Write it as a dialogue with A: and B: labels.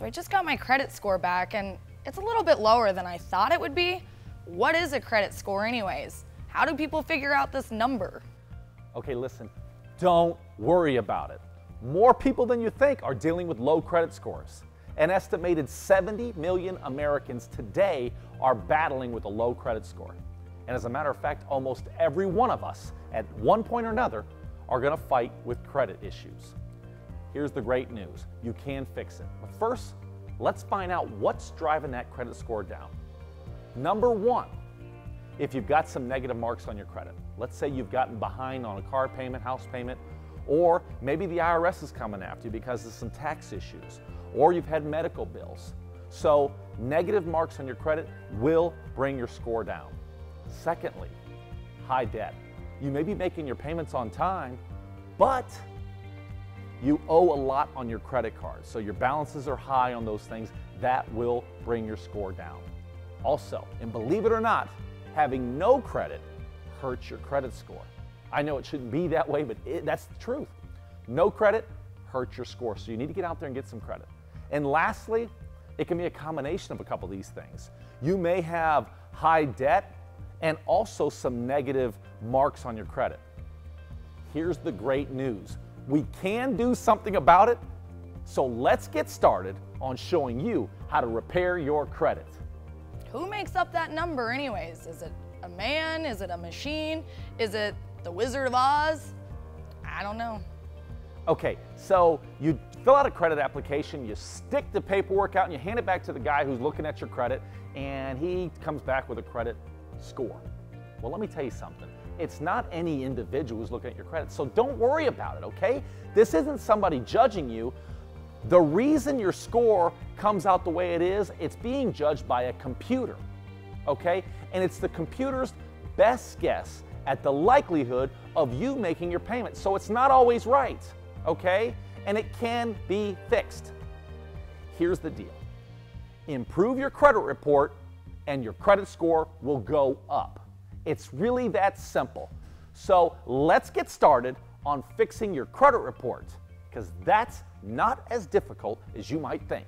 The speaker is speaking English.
A: So I just got my credit score back and it's a little bit lower than I thought it would be. What is a credit score anyways? How do people figure out this number?
B: Okay, listen, don't worry about it. More people than you think are dealing with low credit scores. An estimated 70 million Americans today are battling with a low credit score. And as a matter of fact, almost every one of us at one point or another are going to fight with credit issues. Here's the great news you can fix it. But first, let's find out what's driving that credit score down. Number one, if you've got some negative marks on your credit. Let's say you've gotten behind on a car payment, house payment, or maybe the IRS is coming after you because of some tax issues, or you've had medical bills. So, negative marks on your credit will bring your score down. Secondly, high debt. You may be making your payments on time, but you owe a lot on your credit cards, So your balances are high on those things. That will bring your score down. Also, and believe it or not, having no credit hurts your credit score. I know it shouldn't be that way, but it, that's the truth. No credit hurts your score. So you need to get out there and get some credit. And lastly, it can be a combination of a couple of these things. You may have high debt and also some negative marks on your credit. Here's the great news we can do something about it. So let's get started on showing you how to repair your credit.
A: Who makes up that number, anyways? Is it a man? Is it a machine? Is it the Wizard of Oz? I don't know.
B: Okay, so you fill out a credit application, you stick the paperwork out, and you hand it back to the guy who's looking at your credit, and he comes back with a credit score. Well, let me tell you something. It's not any individual who's looking at your credit, so don't worry about it, okay? This isn't somebody judging you. The reason your score comes out the way it is, it's being judged by a computer, okay? And it's the computer's best guess at the likelihood of you making your payment. So it's not always right, okay? And it can be fixed. Here's the deal improve your credit report, and your credit score will go up. It's really that simple. So let's get started on fixing your credit report because that's not as difficult as you might think.